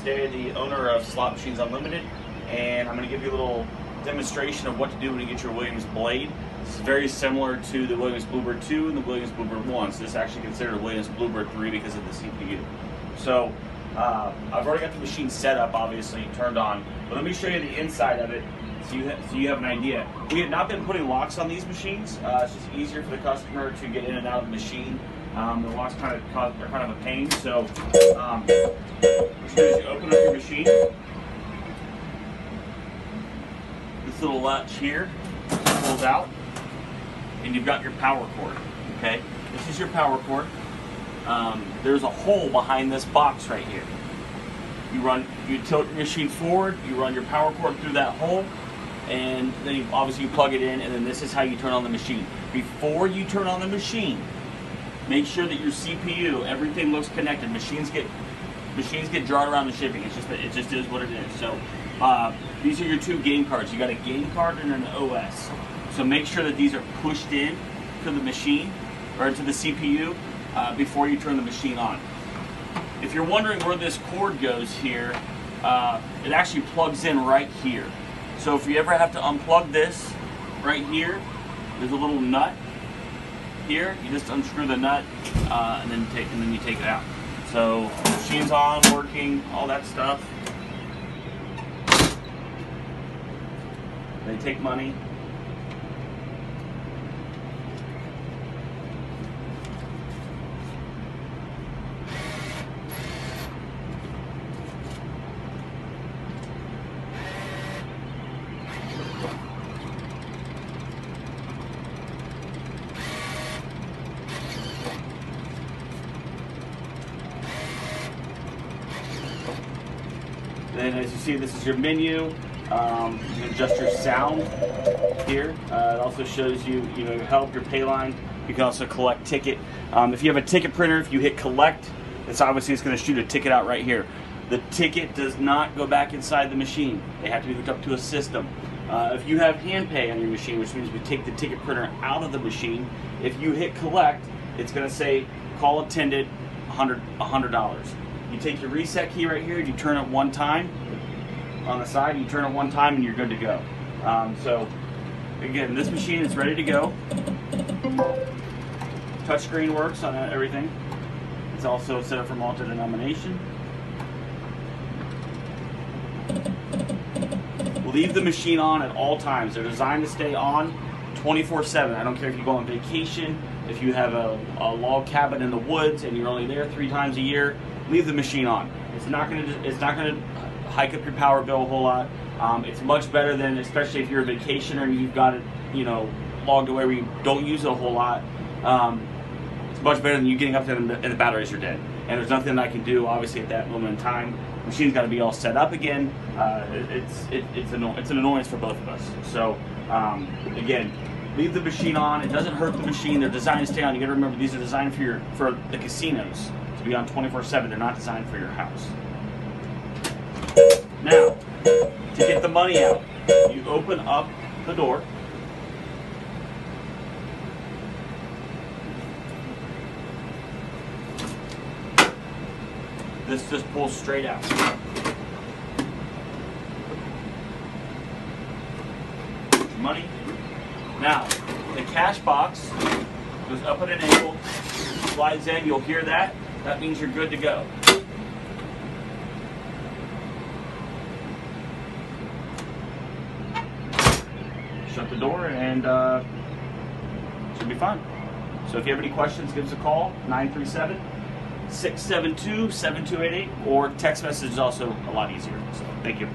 today, the owner of Slot Machines Unlimited, and I'm going to give you a little demonstration of what to do when you get your Williams blade. This is very similar to the Williams Bluebird 2 and the Williams Bluebird 1, so this is actually considered a Williams Bluebird 3 because of the CPU. So uh, I've already got the machine set up, obviously, turned on, but let me show you the inside of it so you, so you have an idea. We have not been putting locks on these machines. Uh, it's just easier for the customer to get in and out of the machine. Um, the locks kind of cause, are kind of a pain. So um, what you do is you open up your machine. This little latch here pulls out, and you've got your power cord. Okay, this is your power cord. Um, there's a hole behind this box right here. You run, you tilt your machine forward, you run your power cord through that hole, and then you, obviously you plug it in, and then this is how you turn on the machine. Before you turn on the machine, make sure that your CPU, everything looks connected. Machines get machines get jarred around the shipping. It's just it just is what it is. So uh, these are your two game cards. You got a game card and an OS. So make sure that these are pushed in to the machine or to the CPU uh, before you turn the machine on. If you're wondering where this cord goes here, uh, it actually plugs in right here. So if you ever have to unplug this right here, there's a little nut here. You just unscrew the nut uh, and then take and then you take it out. So machine's on, working, all that stuff. They take money. Then as you see, this is your menu. Um, you can adjust your sound here. Uh, it also shows you, you know, your help, your pay line. You can also collect ticket. Um, if you have a ticket printer, if you hit collect, it's obviously it's going to shoot a ticket out right here. The ticket does not go back inside the machine. They have to be hooked up to a system. Uh, if you have hand pay on your machine, which means we take the ticket printer out of the machine, if you hit collect, it's going to say call attended, $100. $100. You take your reset key right here, you turn it one time on the side, you turn it one time and you're good to go. Um, so again, this machine is ready to go. Touchscreen works on everything. It's also set up for multi-denomination. Leave the machine on at all times. They're designed to stay on 24-7. I don't care if you go on vacation, if you have a, a log cabin in the woods and you're only there three times a year, leave the machine on. It's not going to it's not going to hike up your power bill a whole lot. Um, it's much better than, especially if you're a vacationer and you've got it, you know, logged away where you don't use it a whole lot. Um, it's much better than you getting up there and the, and the batteries are dead. And there's nothing I can do, obviously, at that moment in time. The machine's got to be all set up again. Uh, it's it, it's an it's an annoyance for both of us. So um, again, leave the machine on. It doesn't hurt the machine. They're designed to stay on. You got to remember these are designed for your for the casinos to be on 24/7. They're not designed for your house. Now, to get the money out, you open up the door. This just pulls straight out. Money. Now, the cash box goes up at an angle, slides in, you'll hear that. That means you're good to go. shut the door and uh, should be fine. So if you have any questions, give us a call, 937 672 7288, or text message is also a lot easier. So thank you.